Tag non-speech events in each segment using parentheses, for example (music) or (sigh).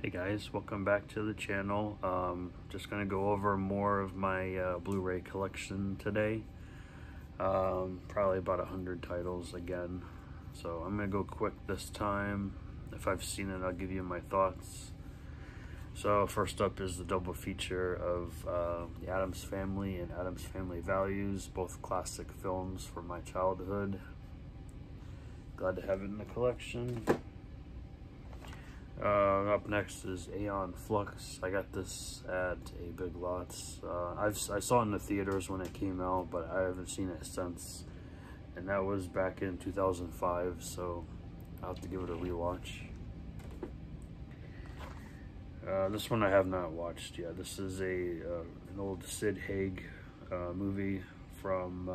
Hey guys, welcome back to the channel. Um, just gonna go over more of my uh, Blu-ray collection today. Um, probably about a hundred titles again. So I'm gonna go quick this time. If I've seen it, I'll give you my thoughts. So first up is the double feature of uh, The Addams Family and Addams Family Values, both classic films from my childhood. Glad to have it in the collection. Uh, up next is Aeon Flux. I got this at a Big Lots. Uh, I've, I saw it in the theaters when it came out, but I haven't seen it since. And that was back in 2005, so I'll have to give it a rewatch. Uh, this one I have not watched yet. This is a uh, an old Sid Haig uh, movie from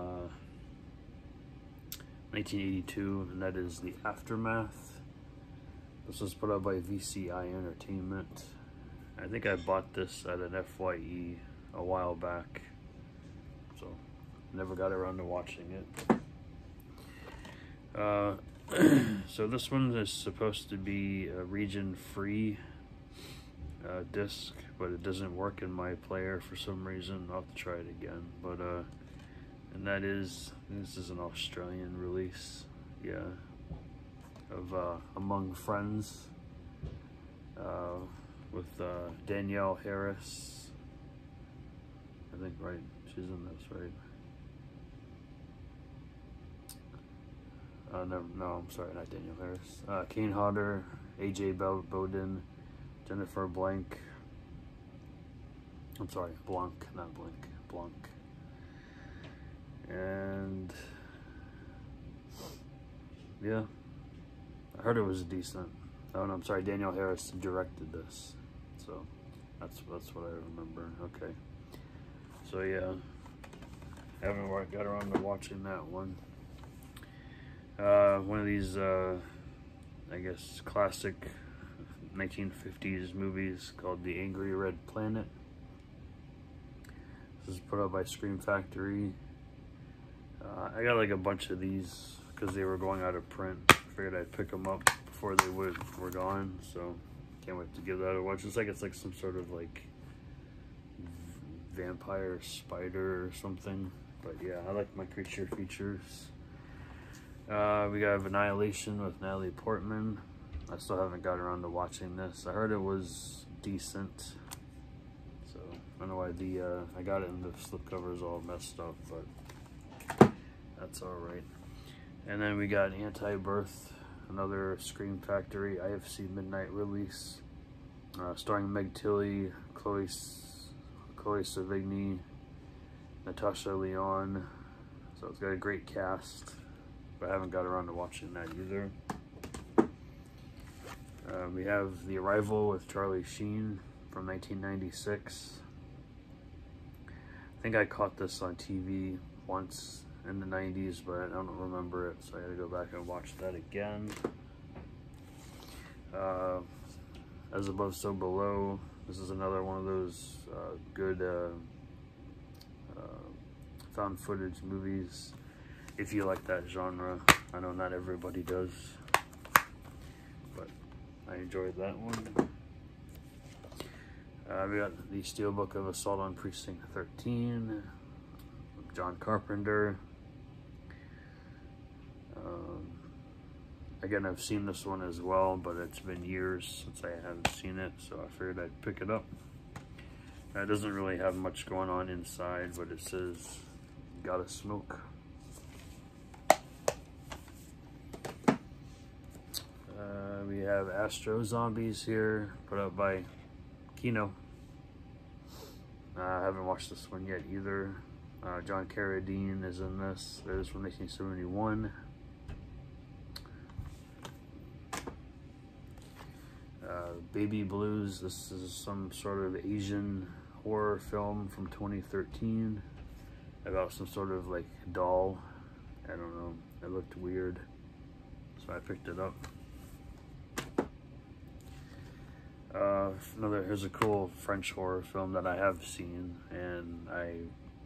1982, uh, and that is The Aftermath. This was put out by VCI Entertainment. I think I bought this at an FYE a while back. So, never got around to watching it. Uh, (clears throat) so this one is supposed to be a region-free uh, disc, but it doesn't work in my player for some reason. I'll have to try it again. But, uh, and that is, this is an Australian release. Yeah of uh, Among Friends uh, with uh, Danielle Harris. I think, right? She's in this, right? Uh, no, no, I'm sorry, not Danielle Harris. Uh, Kane Hodder, AJ Bowden, Jennifer Blank. I'm sorry, Blanc, not Blank, Blanc. And yeah, I heard it was decent. Oh no, I'm sorry, Danielle Harris directed this. So that's that's what I remember. Okay. So yeah. I haven't got around to watching that one. Uh, one of these, uh, I guess, classic 1950s movies called The Angry Red Planet. This is put out by Scream Factory. Uh, I got like a bunch of these because they were going out of print figured I'd pick them up before they would were gone. So can't wait to give that a watch. It's like it's like some sort of like vampire spider or something. But yeah, I like my creature features. Uh, we got Annihilation with Natalie Portman. I still haven't got around to watching this. I heard it was decent. So I don't know why the uh, I got it and the slipcover is all messed up, but that's all right. And then we got Anti-Birth, another Scream Factory IFC Midnight release, uh, starring Meg Tilly, Chloe, Chloe Sevigny, Natasha Lyonne. So it's got a great cast, but I haven't got around to watching that either. Uh, we have The Arrival with Charlie Sheen from 1996. I think I caught this on TV once in the 90s, but I don't remember it, so I gotta go back and watch that again. Uh, As Above, So Below. This is another one of those uh, good uh, uh, found footage movies, if you like that genre. I know not everybody does, but I enjoyed that one. Uh, we got the Steelbook of Assault on Precinct 13, John Carpenter. Um, again, I've seen this one as well, but it's been years since I haven't seen it, so I figured I'd pick it up. it doesn't really have much going on inside, but it says, gotta smoke. Uh, we have Astro Zombies here, put out by Kino. Uh, I haven't watched this one yet either. Uh, John Carradine is in this. It is from 1971. Baby Blues. This is some sort of Asian horror film from 2013 about some sort of like doll. I don't know. It looked weird. So I picked it up. Uh, another, here's a cool French horror film that I have seen and I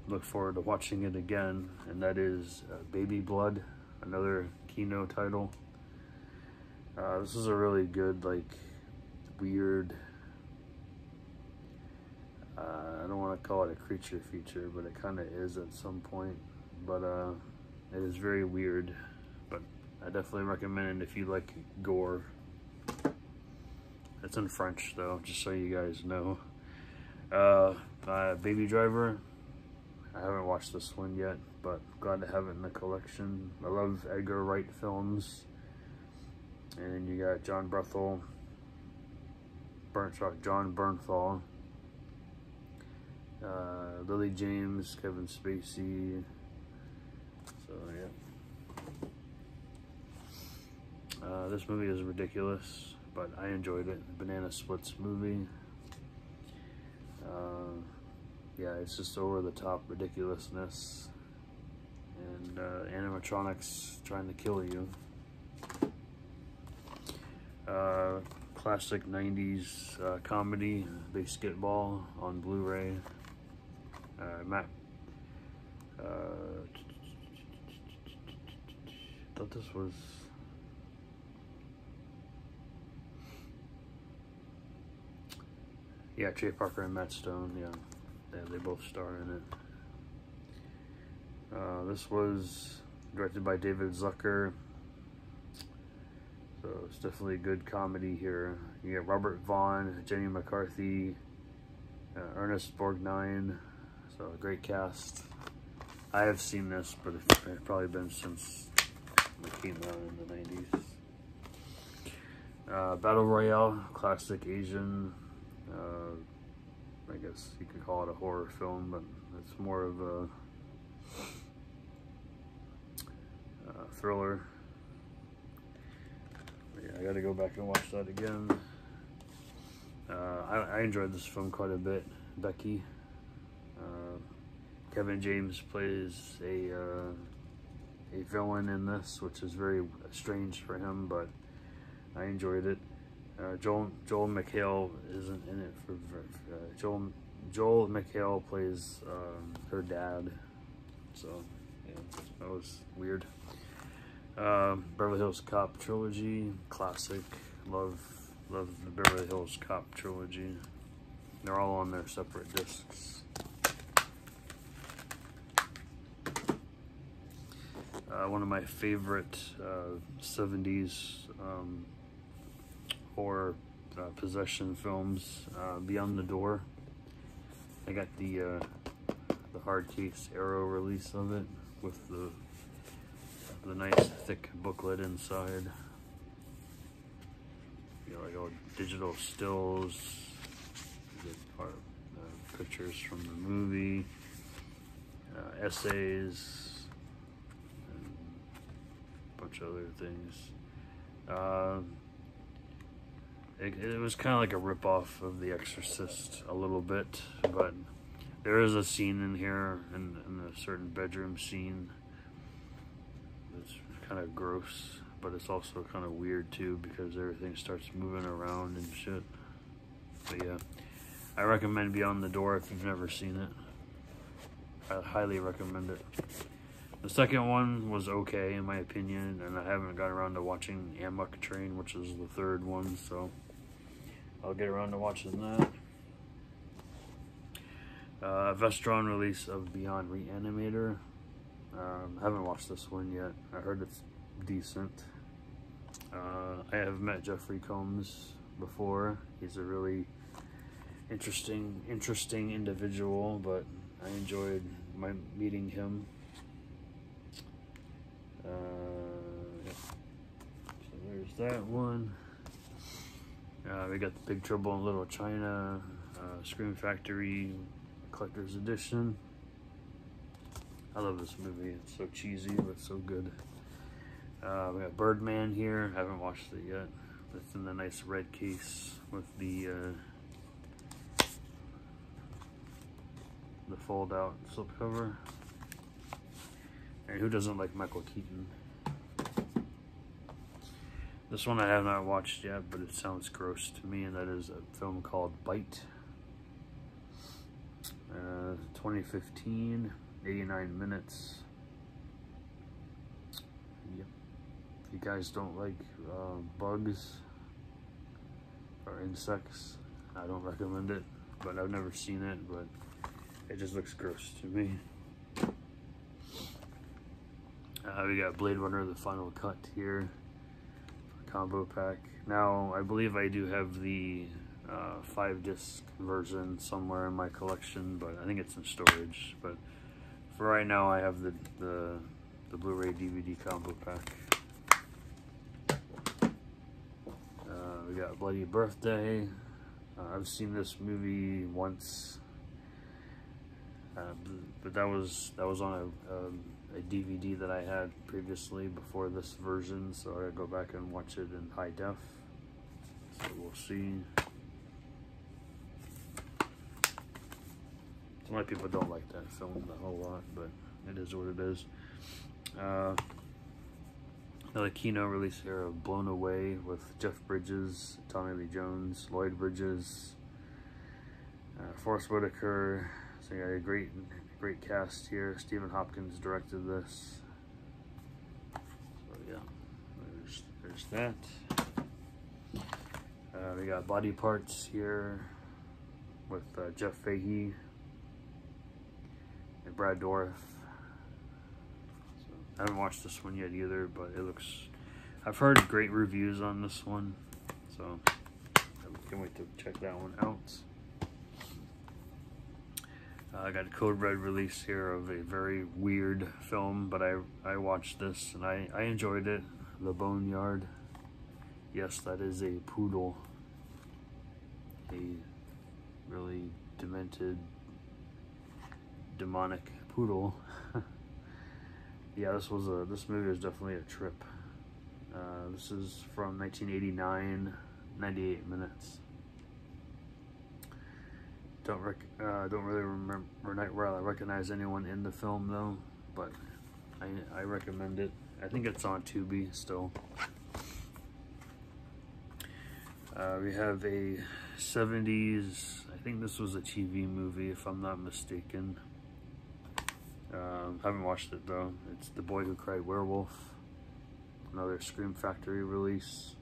look forward to watching it again. And that is uh, Baby Blood, another Kino title. Uh, this is a really good like weird Uh, I don't want to call it a creature feature, but it kind of is at some point. But uh, it is very weird. But I definitely recommend it if you like gore. It's in French though, just so you guys know. Uh, uh, Baby Driver. I haven't watched this one yet, but glad to have it in the collection. I love Edgar Wright films. And you got John Brethel, Burnt, John Bernthal, uh, Lily James, Kevin Spacey. So yeah, uh, this movie is ridiculous, but I enjoyed it. Banana Splits movie. Uh, yeah, it's just over the top ridiculousness and uh, animatronics trying to kill you. Classic 90s uh, comedy, BASEketball on Blu-ray. Uh, Matt, uh, thought this was yeah Trey Parker and Matt Stone yeah, yeah they both star in it. Uh, this was directed by David Zucker it's definitely a good comedy here you got Robert Vaughn Jenny McCarthy uh, Ernest Borgnine so a great cast I have seen this but it's probably been since it came out in the 90s. Uh, Battle Royale, classic Asian, uh, I guess you could call it a horror film, but it's more of a uh, thriller. Yeah, I gotta go back and watch that again. Uh, I, I, enjoyed this film quite a bit. Becky. Uh, Kevin James plays a uh, a villain in this, which is very strange for him, but I enjoyed it. Uh, Joel Joel McHale isn't in it for, for uh, Joel Joel McHale plays um, her dad, so yeah, that was weird. Um, Beverly Hills Cop trilogy, classic. Love love the Beverly Hills Cop trilogy. They're all on their separate discs. uh, one of my favorite uh, 70s um, horror uh, possession films, uh, Beyond the Door. I got the uh, the hard case Arrow release of it with the the nice thick booklet inside. You know, like all digital stills, part, uh, pictures from the movie, essays, and a bunch of other things. Uh, it, it, was kind of like a ripoff of The Exorcist a little bit, but there is a scene in here, in, in a certain bedroom scene, kind of gross, but it's also kind of weird too because everything starts moving around and shit. But yeah, I recommend Beyond the Door if you've never seen it. I highly recommend it. The second one was okay in my opinion, and I haven't gotten around to watching Amok Train, which is the third one, so I'll get around to watching that. Uh, Vestron release of Beyond Reanimator. Um, I haven't watched this one yet. I heard it's decent. Uh, I have met Jeffrey Combs before. He's a really interesting, interesting individual, but I enjoyed my meeting him. Uh, so there's that one. Uh, we got the Big Trouble in Little China, uh, Scream Factory Collector's Edition. I love this movie. It's so cheesy, but so good. Uh, we got Birdman here. Haven't watched it yet. It's in the nice red case with the uh, the fold out slipcover. And who doesn't like Michael Keaton? This one I have not watched yet, but it sounds gross to me, and that is a film called Bite. Uh, 2015, 89 minutes. Yep. If you guys don't like uh, bugs or insects, I don't recommend it. but I've never seen it, but it just looks gross to me. Uh, we got Blade Runner, the final cut here, combo pack. Now, I believe I do have the uh, five disc version somewhere in my collection, but I think it's in storage. But for right now, I have the the, the Blu-ray DVD combo pack. Uh, we got Bloody Birthday. Uh, I've seen this movie once, uh, but that was that was on a, um, a DVD that I had previously before this version, so I gotta go back and watch it in high def. So we'll see. A lot of people don't like that film a whole lot, but it is what it is. Uh, another Kino release here of Blown Away with Jeff Bridges, Tommy Lee Jones, Lloyd Bridges, uh, Forest Whitaker. So you got a great, great cast here. Stephen Hopkins directed this. So yeah, there's, there's that. Uh, we got Body Parts here with uh, Jeff Fahey Brad Dourif. So, I haven't watched this one yet either, but it looks. I've heard great reviews on this one, so I can't wait to check that one out. Uh, I got a Code Red release here of a very weird film, but I I watched this and I I enjoyed it. The Boneyard. Yes, that is a poodle. A really demented demonic poodle. (laughs) yeah, this was a this movie was definitely a trip. Uh, this is from 1989, 98 minutes. Don't rec uh, don't really remember well, I recognize anyone in the film though, but I I recommend it. I think it's on Tubi still. Uh, we have a 70s, I think this was a TV movie if I'm not mistaken. Um, haven't watched it though. It's The Boy Who Cried Werewolf. Another Scream Factory release.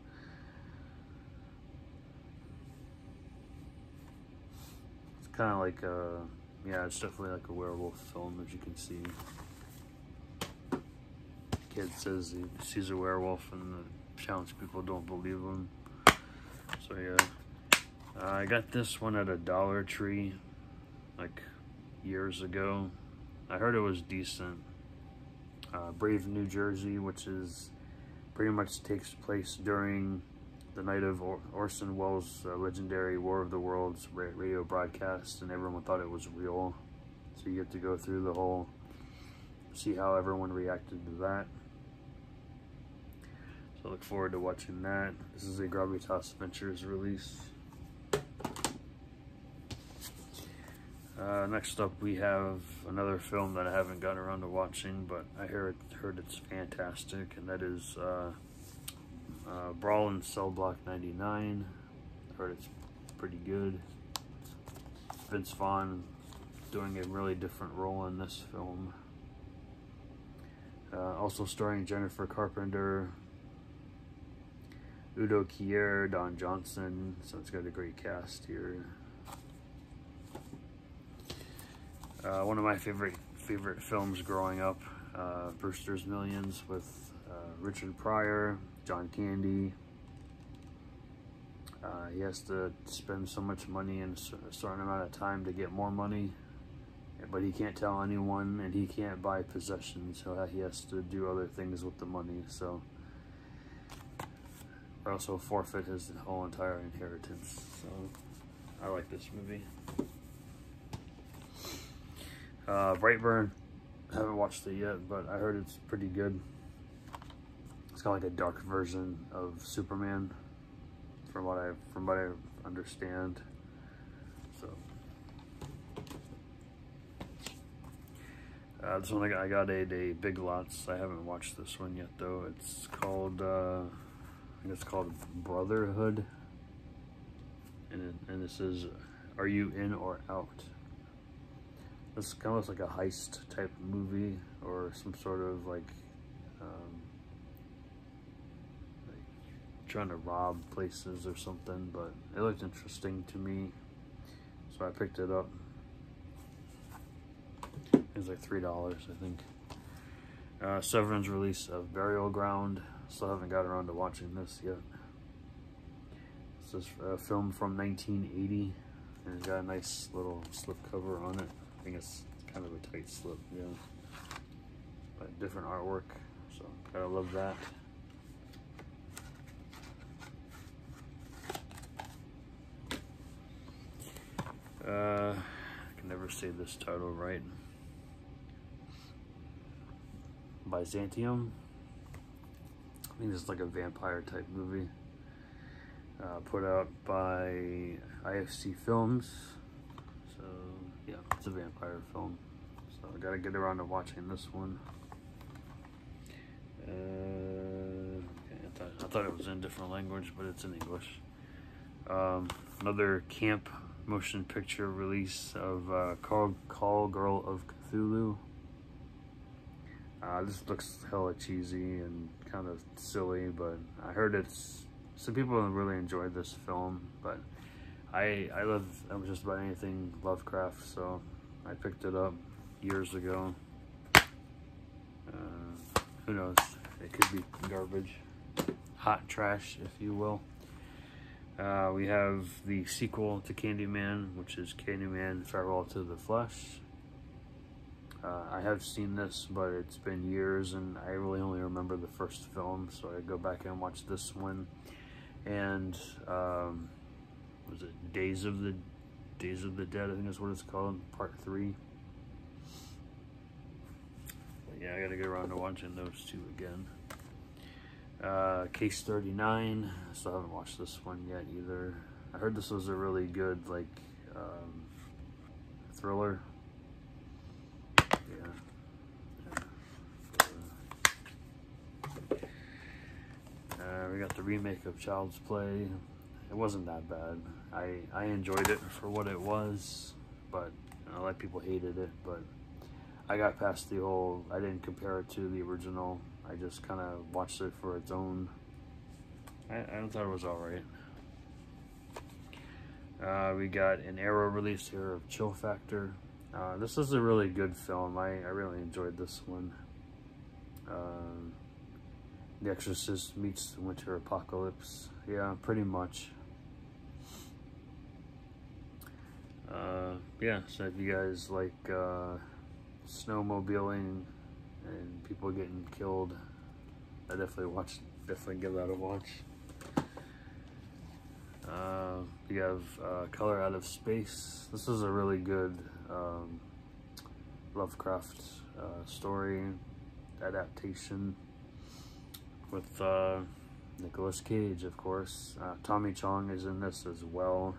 It's kind of like a, yeah, it's definitely like a werewolf film as you can see. Kid says he sees a werewolf and the townspeople don't believe him. So yeah. Uh, I got this one at a Dollar Tree like years ago. I heard it was decent. Uh, Brave New Jersey, which is pretty much takes place during the night of or Orson Welles' uh, legendary War of the Worlds radio broadcast, and everyone thought it was real. So you get to go through the whole, see how everyone reacted to that. So I look forward to watching that. This is a Gravitas Ventures release. Uh, next up, we have another film that I haven't gotten around to watching, but I heard heard it's fantastic, and that is uh, uh, Brawl in Cell Block 99. I heard it's pretty good. Vince Vaughn doing a really different role in this film. Uh, also starring Jennifer Carpenter, Udo Kier, Don Johnson, so it's got a great cast here. Uh, one of my favorite favorite films growing up, uh, Brewster's Millions with uh, Richard Pryor, John Candy. Uh, he has to spend so much money in a certain amount of time to get more money, but he can't tell anyone and he can't buy possessions, so he has to do other things with the money. So, or also forfeit his whole entire inheritance. So, I like this movie. Uh, Brightburn, haven't watched it yet, but I heard it's pretty good. It's kind of like a dark version of Superman, from what I from what I understand. So uh, this one I got, I got a, a Big Lots. I haven't watched this one yet though. It's called uh, I think it's called Brotherhood, and it, and this is Are you in or out? This kind of looks like a heist type movie or some sort of like, um, like trying to rob places or something, but it looked interesting to me. so I picked it up. It was like three dollars, I think. Uh, Severin's release of Burial Ground. Still haven't got around to watching this yet. This is a film from 1980, and it's got a nice little slipcover on it. I think it's kind of a tight slip, yeah. But different artwork, so gotta love that. Uh, I can never say this title right. Byzantium. I think this is like a vampire type movie. Uh, put out by IFC Films. It's a vampire film. So, I gotta get around to watching this one. Uh, okay, I, thought, I thought it was in different language, but it's in English. Um, another camp motion picture release of uh, Call, Call Girl of Cthulhu. Uh, this looks hella cheesy and kind of silly, but I heard it's some people really enjoyed this film. But I I love just about anything Lovecraft, so I picked it up years ago. Uh, who knows? It could be garbage, hot trash, if you will. Uh, we have the sequel to Candyman, which is Candyman Farewell to the Flesh. Uh, I have seen this, but it's been years, and I really only remember the first film, so I go back and watch this one. And um, was it Days of the Days of the Dead? I think that's what it's called, Part Three. But yeah, I got to get around to watching those two again. Uh, Case 39, still haven't watched this one yet either. I heard this was a really good, like, um, thriller. Yeah. yeah. Uh, we got the remake of Child's Play. It wasn't that bad. I, I enjoyed it for what it was, but a lot of people hated it, but I got past the whole, I didn't compare it to the original. I just kind of watched it for its own. I, I thought it was alright. Uh, we got an Arrow release here of Chill Factor. Uh, this is a really good film. I, I really enjoyed this one. Uh, the Exorcist meets the Winter Apocalypse. Yeah, pretty much. Uh, yeah, so if you guys like uh, snowmobiling and people getting killed, I definitely watch. Definitely give that a watch. Uh, we have uh, Color Out of Space. This is a really good um, Lovecraft uh, story adaptation with uh, Nicolas Cage, of course. Uh, Tommy Chong is in this as well.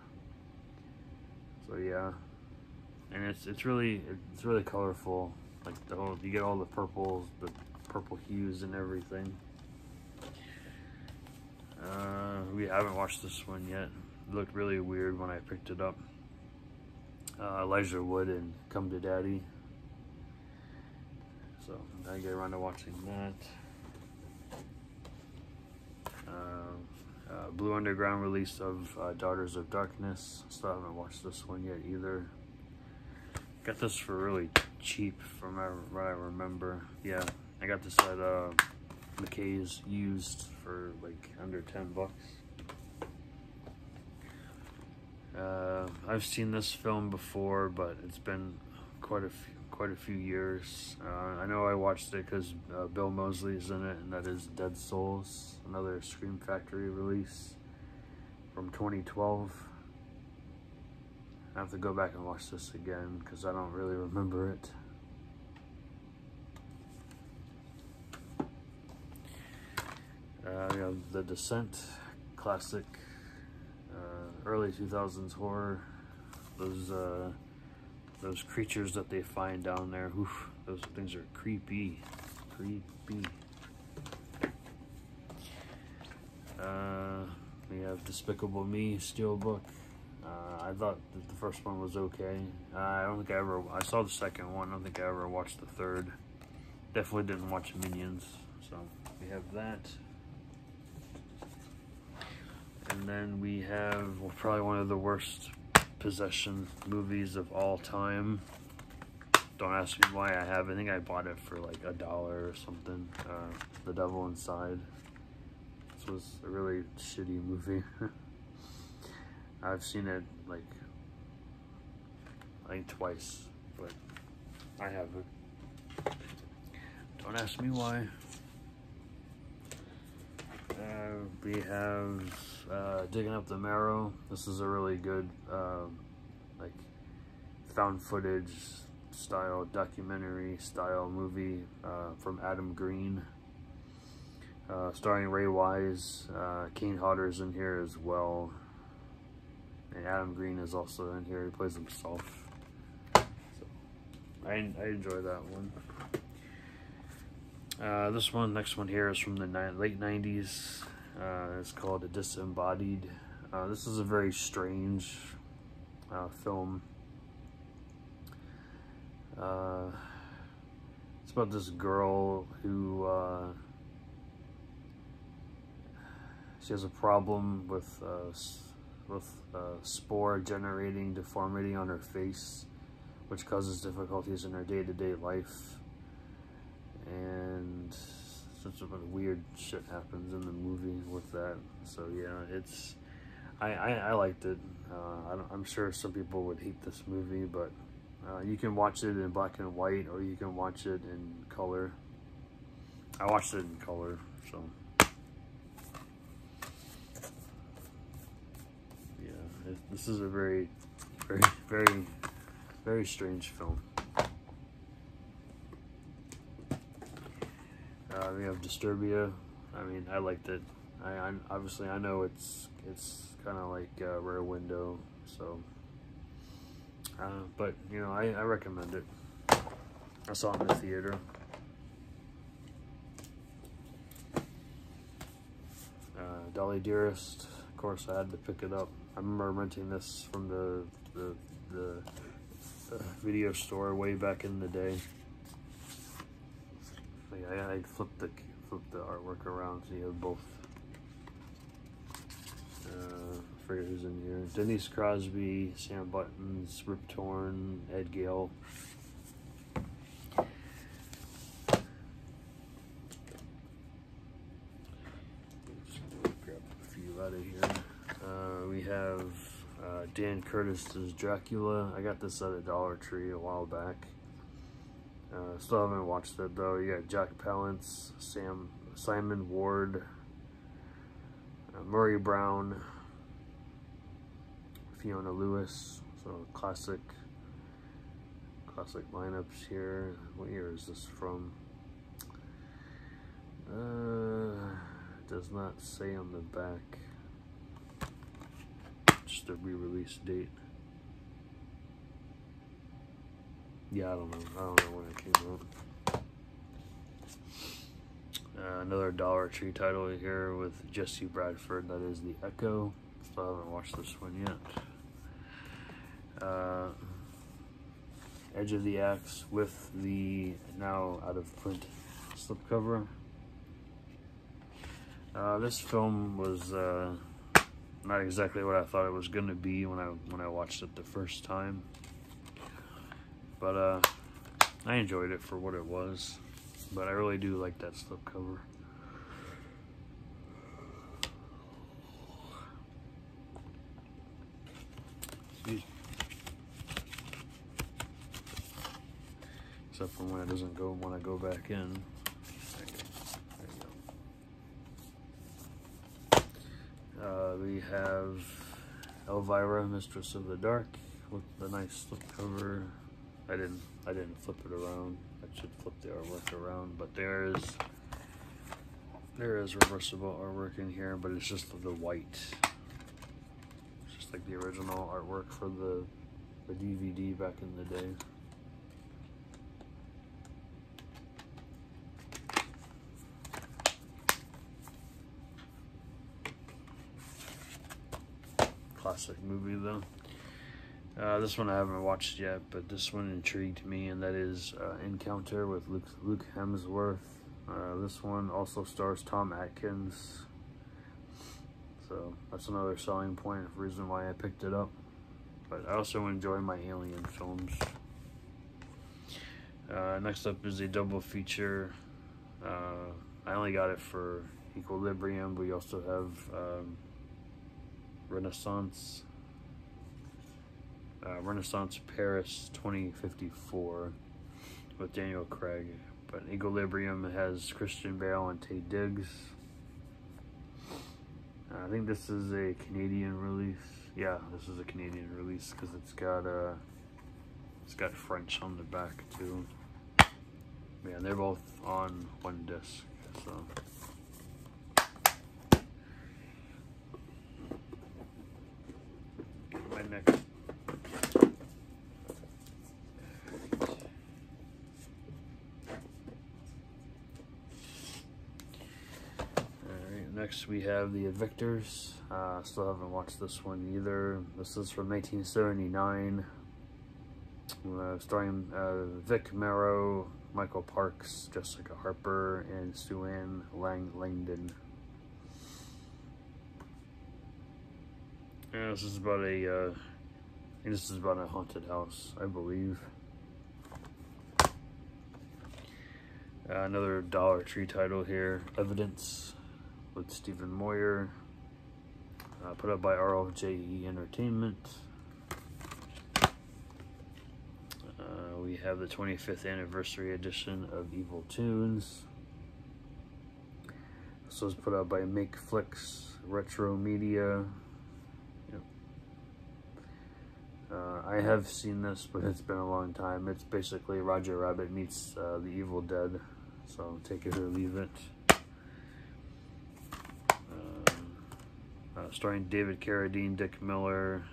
So yeah, and it's it's really it's really colorful. Like the whole you get all the purples, the purple hues and everything. Uh, we haven't watched this one yet. It looked really weird when I picked it up. Uh, Elijah Wood and Come to Daddy. So I get around to watching that. Uh, uh, Blue Underground release of uh, Daughters of Darkness. Still haven't watched this one yet either. Got this for really cheap from what I remember. Yeah, I got this at uh, McKay's used for like under 10 bucks. Uh, I've seen this film before, but it's been quite a few, quite a few years. Uh, I know I watched it because uh, Bill Moseley's in it, and that is Dead Souls, another Scream Factory release from 2012. I have to go back and watch this again because I don't really remember it. Uh, you know, The Descent, classic, uh, early 2000s horror. Those uh, those creatures that they find down there, oof, those things are creepy, creepy. Uh, we have Despicable Me, Steelbook. Uh, I thought the first one was okay. Uh, I don't think I ever, I saw the second one. I don't think I ever watched the third. Definitely didn't watch Minions. So we have that. And then we have well, probably one of the worst possession movies of all time. Don't ask me why I have. I think I bought it for like a dollar or something. Uh, the Devil Inside. This was a really shitty movie. (laughs) I've seen it like I think twice, but I haven't. Don't ask me why. Uh, we have uh, Digging Up the Marrow. This is a really good, uh, like, found footage style, documentary style movie uh, from Adam Green. Uh, starring Ray Wise. Uh, Kane Hodder's in here as well. And Adam Green is also in here. He plays himself. So I, I enjoy that one. Uh, this one, next one here is from the late 90s. Uh, it's called A Disembodied. Uh, this is a very strange uh, film. Uh, it's about this girl who uh, she has a problem with with spore generating deformity on her face, which causes difficulties in her day-to-day -day life and such a weird shit happens in the movie with that. So yeah, it's I I, I liked it. Uh, I am sure some people would hate this movie, but uh, you can watch it in black and white, or you can watch it in color. I watched it in color, so yeah, this is a very, very, very, very strange film. Uh, we have Disturbia. I mean, I liked it. I, I obviously I know it's it's kind of like a Rear Window, so. Uh, but you know, I, I recommend it. I saw it in the theater. Uh, Dolly Dearest, of course, I had to pick it up. I remember renting this from the, the, the video store way back in the day. I, I flipped the flipped the artwork around so you have both. Uh, who's in here. Denise Crosby, Sam Bottoms, Rip Torn, Ed Gale. grab a few out of here. Uh, we have uh, Dan Curtis's Dracula. I got this at a Dollar Tree a while back. Uh, still haven't watched it though. You got Jack Palance, Sam, Simon Ward, uh, Murray Brown, Fiona Lewis. So classic, classic lineups here. What year is this from? Uh, does not say on the back. Just a re-release date. Yeah, I don't know. I don't know when it came out. Uh, another Dollar Tree title here with Jesse Bradford. That is The Echo. Still haven't watched this one yet. Uh, Edge of the Axe with the now out of print slipcover. Uh, this film was uh, not exactly what I thought it was going to be when I when I watched it the first time. But uh, I enjoyed it for what it was. But I really do like that slip cover. Except for when it doesn't go when I go back in. Uh, we have Elvira, Mistress of the Dark, with the nice slip cover. I didn't I didn't flip it around. I should flip the artwork around, but there is there is reversible artwork in here, but it's just the white. It's just like the original artwork for the the DVD back in the day. Classic movie though. Uh, this one I haven't watched yet, but this one intrigued me, and that is uh, Encounter with Luke, Luke Hemsworth. Uh, this one also stars Tom Atkins. So that's another selling point, reason why I picked it up. but I also enjoy my alien films. Uh, next up is a double feature. Uh, I only got it for Equilibrium, we also have um, Renaissance. Uh, Renaissance Paris 2054 with Daniel Craig. But Equilibrium has Christian Bale and Taye Diggs. Uh, I think this is a Canadian release. Yeah, this is a Canadian release because it's got uh, it's got French on the back too. Yeah, they're both on one disc. So. My next. Next we have The Evictors. Uh, still haven't watched this one either. This is from 1979. Uh, starring uh, Vic Morrow, Michael Parks, Jessica Harper, and Sue-Ann Lang Langdon. Yeah, this is about a, uh, this is about a haunted house, I believe. Uh, another Dollar Tree title here, Evidence, with Stephen Moyer, uh, put up by RLJE Entertainment. Uh, we have the 25th anniversary edition of Evil Toons. This was put out by Make Flicks Retro Media. Uh, I have seen this, but it's been a long time. It's basically Roger Rabbit meets uh, The Evil Dead. So take it or leave it. Um, uh, starring David Carradine, Dick Miller,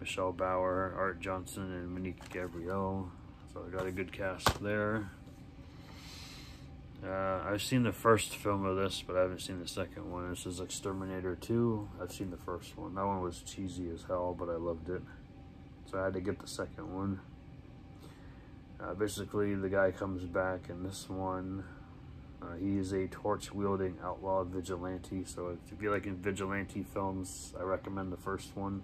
Michelle Bauer, Arte Johnson, and Monique Gabrielle. So I got a good cast there. Uh, I've seen the first film of this, but I haven't seen the second one. This is Exterminator 2. I've seen the first one. That one was cheesy as hell, but I loved it. So I had to get the second one. Uh, basically, the guy comes back in this one. Uh, he is a torch-wielding outlaw vigilante. So if you like in vigilante films, I recommend the first one.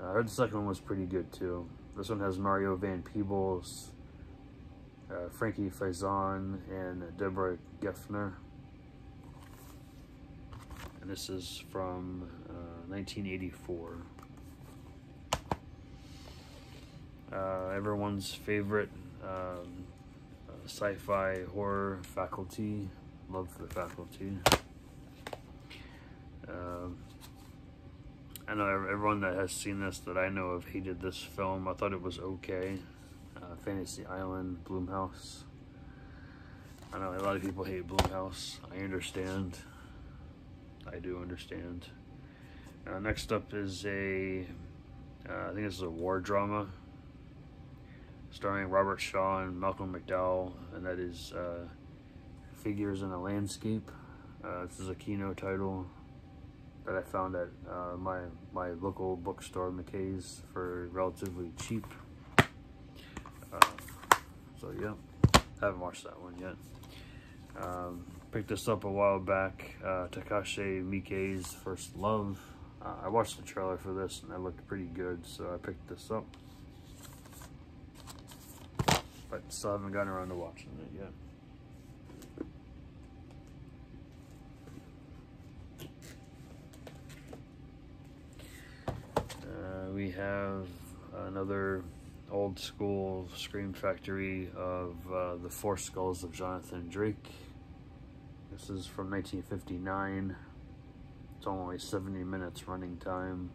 Uh, I heard the second one was pretty good too. This one has Mario Van Peebles, uh, Frankie Faison, and Deborah Geffner. And this is from 1984. uh, everyone's favorite um, uh, sci-fi horror faculty. Love for the faculty. Um, I know everyone that has seen this that I know of hated this film. I thought it was okay. Uh, Fantasy Island, Blumhouse. I know a lot of people hate Blumhouse. I understand. I do understand. Uh, next up is a, uh, I think this is a war drama starring Robert Shaw and Malcolm McDowell, and that is uh, Figures in a Landscape. Uh, this is a Kino title that I found at uh, my my local bookstore, McKay's, for relatively cheap. Uh, so yeah, haven't watched that one yet. Um, picked this up a while back. Uh, Takashi Miike's First Love. Uh, I watched the trailer for this and it looked pretty good, so I picked this up but still haven't gotten around to watching it yet. Uh, we have another old school Scream Factory of uh, The Four Skulls of Jonathan Drake. This is from 1959. It's only 70 minutes running time.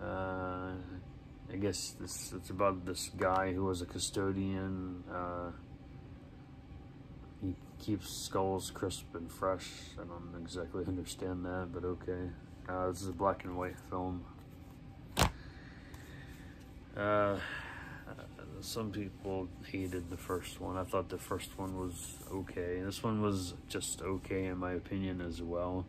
Uh, I guess this it's about this guy who was a custodian. Uh, he keeps skulls crisp and fresh. I don't exactly (laughs) understand that, but okay. Uh, this is a black and white film. Uh, some people hated the first one. I thought the first one was okay. This one was just okay in my opinion as well.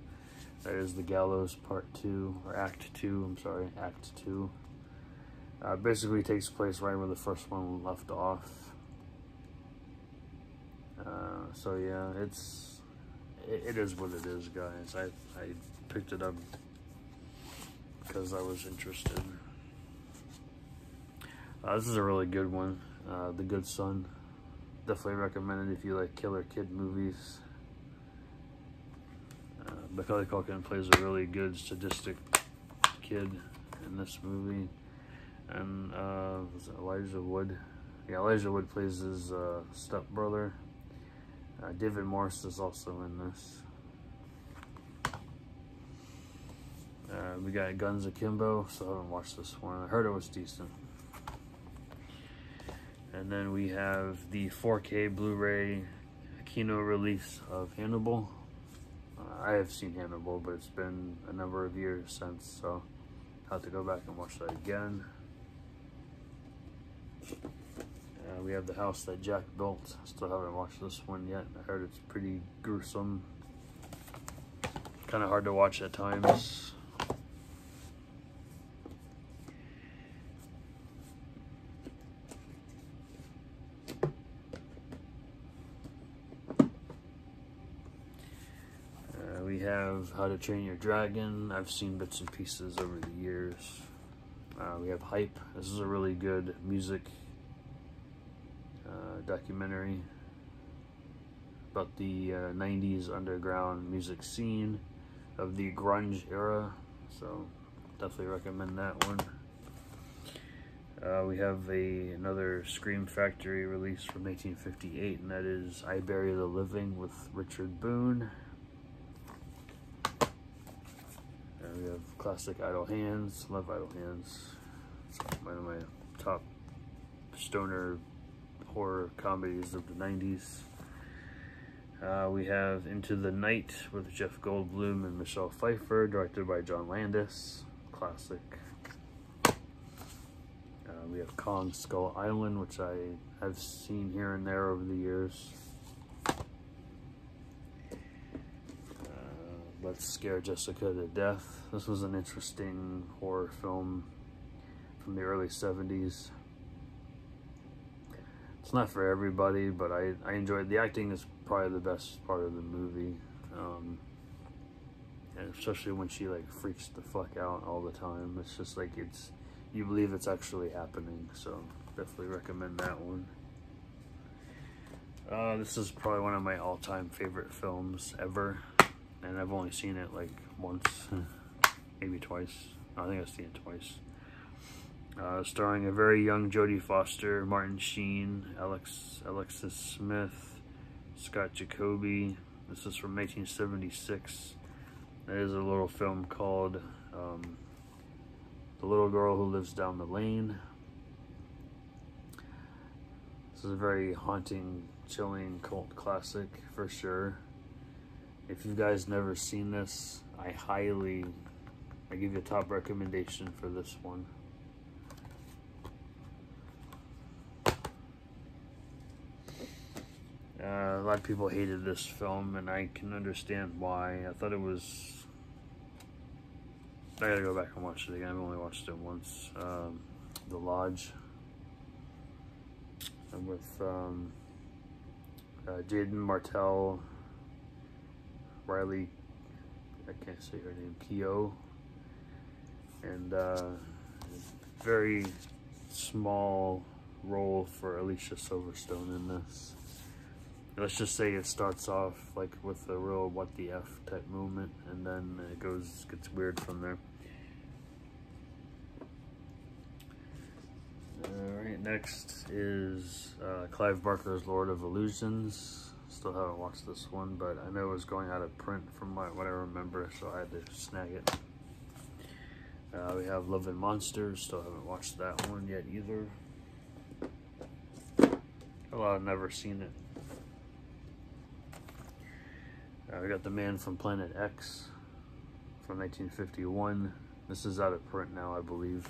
That is The Gallows Part 2, or Act 2, I'm sorry, Act 2. Uh, basically takes place right where the first one left off. Uh, so yeah, it's it, it is what it is, guys. I I picked it up because I was interested. Uh, this is a really good one. Uh, the Good Son. Definitely recommend it if you like killer kid movies. Uh, Macaulay Culkin plays a really good sadistic kid in this movie. And uh, Elijah Wood? Yeah, Elijah Wood plays his uh, stepbrother. Uh, David Morse is also in this. Uh, we got Guns Akimbo, so I haven't watched this one. I heard it was decent. And then we have the 4K Blu-ray Kino release of Hannibal. Uh, I have seen Hannibal, but it's been a number of years since, so I'll have to go back and watch that again. Uh, we have the house that Jack built. Still haven't watched this one yet. I heard it's pretty gruesome. Kind of hard to watch at times. Uh, we have How to Train Your Dragon. I've seen bits and pieces over the years. Uh, we have Hype. This is a really good music uh, documentary about the uh, 90s underground music scene of the grunge era. So definitely recommend that one. Uh, we have a another Scream Factory release from 1958, and that is I Bury the Living with Richard Boone. And we have classic Idle Hands. Love Idle Hands. One of my top stoner horror comedies of the 90s. Uh, we have Into the Night with Jeff Goldblum and Michelle Pfeiffer, directed by John Landis. Classic. Uh, we have Kong Skull Island, which I have seen here and there over the years. Uh, Let's Scare Jessica to Death. This was an interesting horror film from the early 70s. It's not for everybody, but I, I enjoyed the acting is probably the best part of the movie. Um, especially when she like freaks the fuck out all the time. It's just like it's you believe it's actually happening. So definitely recommend that one. Uh, this is probably one of my all-time favorite films ever, and I've only seen it like once, (laughs) maybe twice. I think I've seen it twice. Uh, starring a very young Jodie Foster, Martin Sheen, Alex Alexis Smith, Scott Jacoby. This is from 1976. It is a little film called um, The Little Girl Who Lives Down the Lane. This is a very haunting, chilling cult classic for sure. If you guys never seen this, I highly, I give you a top recommendation for this one. Uh, a lot of people hated this film, and I can understand why. I thought it was. I gotta go back and watch it again. I've only watched it once. Um, the Lodge. And with um, uh, Jaeden Martell, Riley, I can't say her name, Keough, and uh, very small role for Alicia Silverstone in this. Let's just say it starts off like with a real what the f type movement and then it goes gets weird from there. All right next is uh, clive barker's lord of illusions still haven't watched this one but i know it was going out of print from what, what i remember so i had to snag it uh, we have love and monsters still haven't watched that one yet either well i've never seen it uh, we got The Man from Planet X from 1951. This is out of print now, I believe.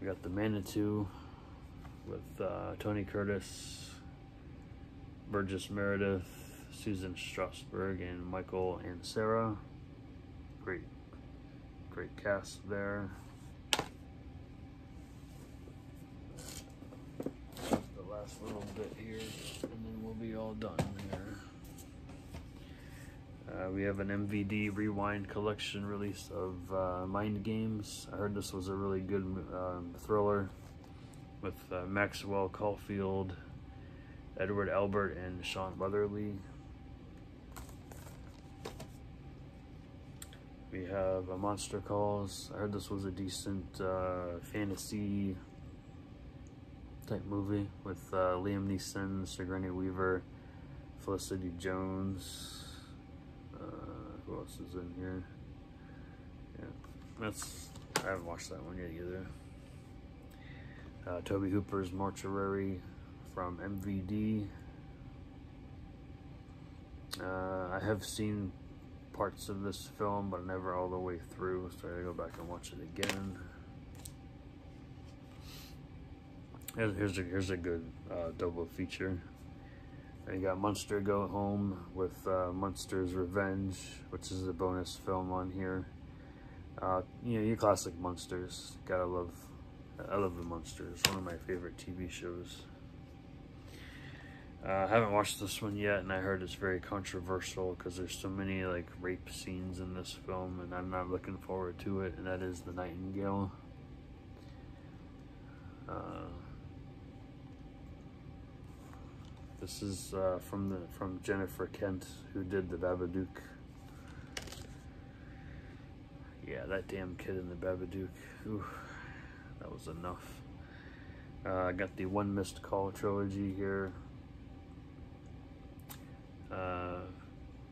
We got The Manitou with uh, Tony Curtis, Burgess Meredith, Susan Strasberg, and Michael Ansara. Great, great cast there. The last little bit here, and then we'll be all done here. Uh, we have an MVD Rewind collection release of uh, Mind Games. I heard this was a really good um, thriller with uh, Maxwell Caulfield, Edward Albert, and Shawn Weatherly. We have a Monster Calls. I heard this was a decent uh, fantasy type movie with uh, Liam Neeson, Sigourney Weaver, Felicity Jones. Uh, who else is in here? Yeah, that's. I haven't watched that one yet either. Uh, Tobe Hooper's Mortuary from MVD. Uh, I have seen parts of this film, but never all the way through, so I gotta go back and watch it again. Here's a, here's a good uh, double feature. And you got Munster Go Home with uh, Munster's Revenge, which is a bonus film on here. Uh, you know, your classic Munsters. Gotta love, I love the Munsters. One of my favorite TV shows. Uh, I haven't watched this one yet, and I heard it's very controversial because there's so many like rape scenes in this film, and I'm not looking forward to it. And that is the Nightingale. Uh, this is uh, from the from Jennifer Kent, who did the Babadook. Yeah, that damn kid in the Babadook. Ooh, that was enough. Uh, I got the One Missed Call trilogy here. Uh,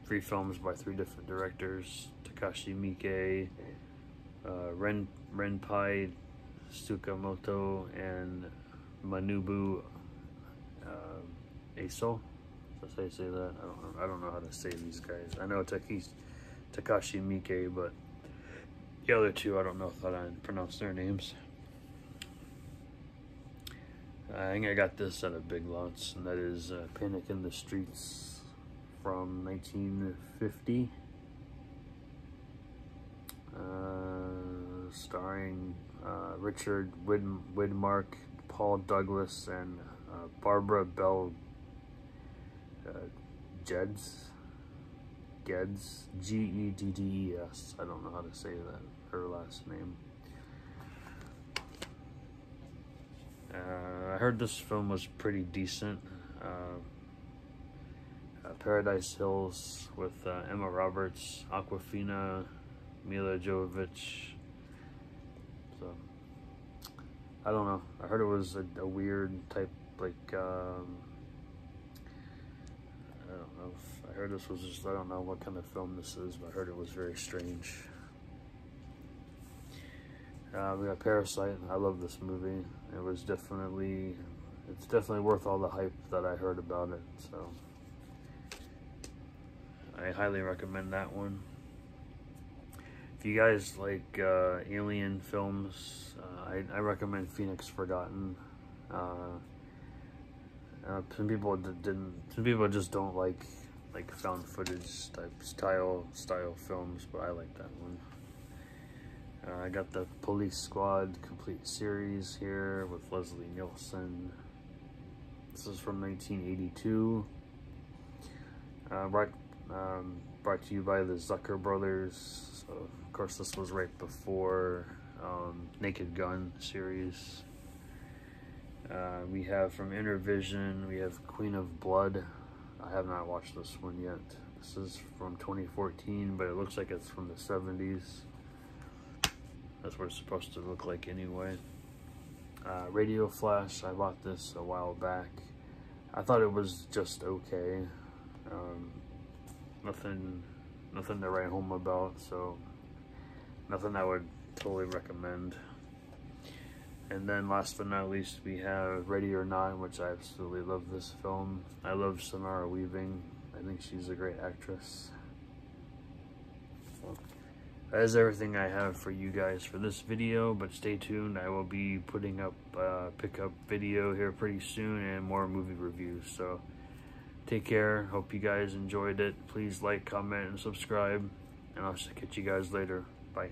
three films by three different directors: Takashi Miike, uh, Ren Renpei Tsukamoto, and Manabu uh, Aso. That's how you say that. I don't know. I don't know how to say these guys. I know Takashi Takashi Miike, but the other two, I don't know how to pronounce their names. I think I got this at a Big Lots, and that is uh, Panic in the Streets from 1950. Uh, starring uh, Richard Wid Widmark, Paul Douglas, and uh, Barbara Bel uh, Geddes. Geddes. I don't know how to say that, her last name. Uh, I heard this film was pretty decent. Uh, Paradise Hills with uh, Emma Roberts, Awkwafina, Milla Jovovich. So, I don't know. I heard it was a, a weird type, like, um, I don't know. I heard this was just, I don't know what kind of film this is, but I heard it was very strange. Uh, we got Parasite. I love this movie. It was definitely, it's definitely worth all the hype that I heard about it. So. I highly recommend that one. If you guys like uh, alien films, uh, I, I, recommend Phoenix Forgotten. Uh, uh some people didn't. Some people just don't like like found footage type style style films, but I like that one. Uh, I got the Police Squad complete series here with Leslie Nielsen. This is from 1982. Uh, right um, brought to you by the Zucker brothers. So, of course, this was right before um, Naked Gun series. Uh, we have from Intervision, we have Queen of Blood. I have not watched this one yet. This is from 2014, but it looks like it's from the 70s. That's what it's supposed to look like anyway. Uh, Radioflash, I bought this a while back. I thought it was just okay. Um, nothing nothing to write home about so nothing I would totally recommend and then last but not least we have Ready or Not which I absolutely love this film I love Samara Weaving I think she's a great actress that is everything I have for you guys for this video, but stay tuned. I will be putting up a uh, pickup video here pretty soon and more movie reviews. So Take care. Hope you guys enjoyed it. Please like, comment, and subscribe. And I'll catch you guys later. Bye.